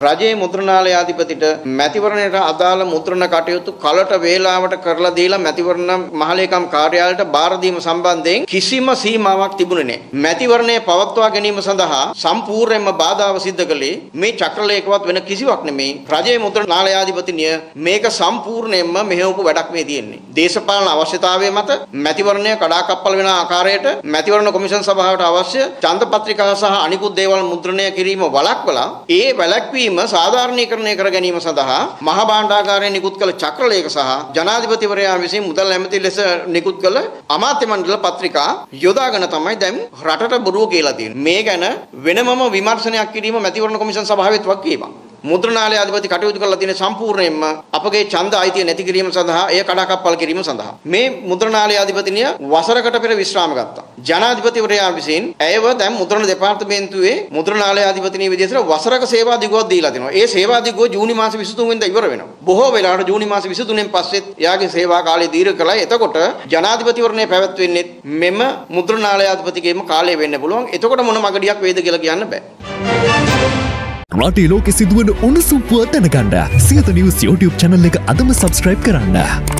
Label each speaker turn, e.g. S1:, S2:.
S1: රජයේ මුද්‍රණාලය අධිපතිට මැතිවරණයට අදාළ මුද්‍රණ කටයුතු කලට වේලාවට කරලා දීලා මැතිවරණ මහලේකම් කාර්යාලයට බාර දීම සම්බන්ධයෙන් කිසිම සීමාවක් තිබුණේ නැහැ. මැතිවරණය පවත්වා ගැනීම සඳහා සම්පූර්ණයෙන්ම බාධාව සිද්ධ කළේ මේ චක්‍රලේඛවත් වෙන කිසිවක් නෙමෙයි. රජයේ මුද්‍රණාලය අධිපතිනිය මේක සම්පූර්ණයෙන්ම මෙහෙවපු වැඩක් මේ තියෙන්නේ. දේශපාලන අවශ්‍යතාවය මත මැතිවරණය කඩාකප්පල් වෙන ආකාරයට මැතිවරණ කොමිෂන් සභාවට අවශ්‍ය ඡන්ද පත්‍රිකා සහ අනිකුත් දේවල් මුද්‍රණය කිරීම වළක්වලා ඒ වැළැක්වීම කිරීම සාධාරණීකරණය කර ගැනීම සඳහා මහා භාණ්ඩාගාරයෙන් නිකුත් කළ චක්‍රලේඛ සහ ජනාධිපතිවරයා විසින් මුදල් ඇමති ලෙස නිකුත් කළ අමාත්‍ය මණ්ඩල පත්‍රිකා යොදාගෙන තමයි දැන් රටට බොරුව කියලා තියෙන්නේ. මේ ගැන වෙනමම විමර්ශනයක් කිරීම මැතිවරණ කොමිෂන් සභාවෙත් වගකීමක්. මුද්‍රණාලය අධිපති කටයුතු කරලා තියෙන සම්පූර්ණයෙන්ම අපගේ ඡන්ද අයිතිය නැති කිරීම සඳහා එය කඩාකප්පල් කිරීම සඳහා මේ මුද්‍රණාලය අධිපතිනිය වසරකට පෙර විශ්‍රාම ගත්තා. ජනාධිපතිවරයා විසින් ඇයව දැන් මුද්‍රණ දෙපාර්තමේන්තුවේ මුද්‍රණාලය අධිපතිනිය විදිහට වසරක සේවා දිගුවක් දීලා තිනවා. ඒ සේවා දිගුව ජූනි මාස 23 වෙනිදා ඉවර වෙනවා. බොහෝ වෙලාවට ජූනි මාස 23 න් පස්සෙත් එයාගේ සේවා කාලය දීර්ඝ කළා. එතකොට ජනාධිපතිවරණය පැවැත්වෙන්නේ මෙම මුද්‍රණාලය අධිපතිගේම කාලය වෙන්න පුළුවන්. එතකොට මොන මගඩියක් වේද කියලා කියන්න බෑ.
S2: රටේ ලෝකෙ සිදුවන උණුසුම් පුවත් දැනගන්න සියත නිවස් YouTube channel එක අදම subscribe කරන්න.